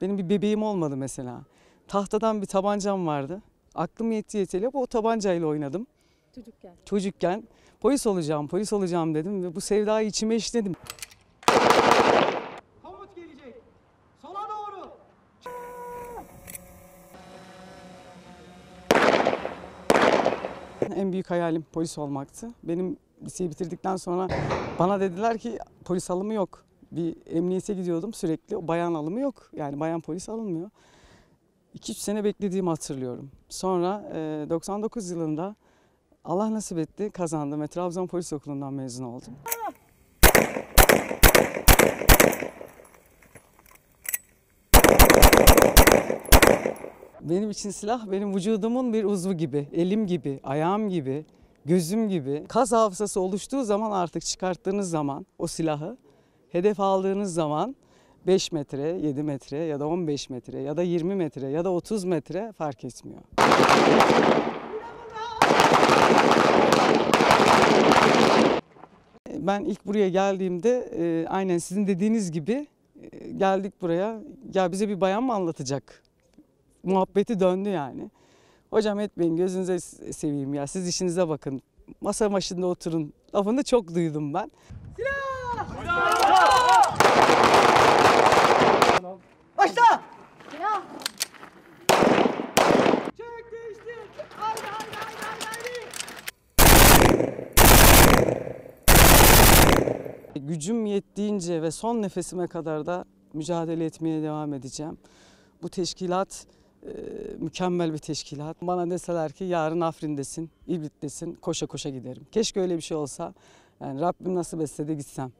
Benim bir bebeğim olmadı mesela. Tahtadan bir tabancam vardı. Aklım yetti yeteli o tabancayla oynadım. Çocukken. Çocukken polis olacağım, polis olacağım dedim ve bu sevdayı içime işledim. Komut gelecek. Sola doğru. En büyük hayalim polis olmaktı. Benim liseyi bitirdikten sonra bana dediler ki polis alımı yok. Bir emniyete gidiyordum sürekli. Bayan alımı yok. Yani bayan polis alınmıyor. 2-3 sene beklediğimi hatırlıyorum. Sonra e, 99 yılında Allah nasip etti kazandım ve Trabzon Polis Okulu'ndan mezun oldum. Benim için silah benim vücudumun bir uzvu gibi, elim gibi, ayağım gibi, gözüm gibi. Kas hafızası oluştuğu zaman artık çıkarttığınız zaman o silahı, hedef aldığınız zaman 5 metre, 7 metre ya da 15 metre ya da 20 metre ya da 30 metre fark etmiyor. Ben ilk buraya geldiğimde e, aynen sizin dediğiniz gibi e, geldik buraya. Ya bize bir bayan mı anlatacak? Muhabbeti döndü yani. Hocam etmeyin gözünüze seveyim ya siz işinize bakın. Masa başında oturun. Lafını çok duydum ben. Başla. Gücüm yettiğince ve son nefesime kadar da mücadele etmeye devam edeceğim. Bu teşkilat e, mükemmel bir teşkilat. Bana deseler ki yarın Afrin'desin, İbrit'tesin, koşa koşa giderim. Keşke öyle bir şey olsa. Yani Rabbim nasip etse de gitsem.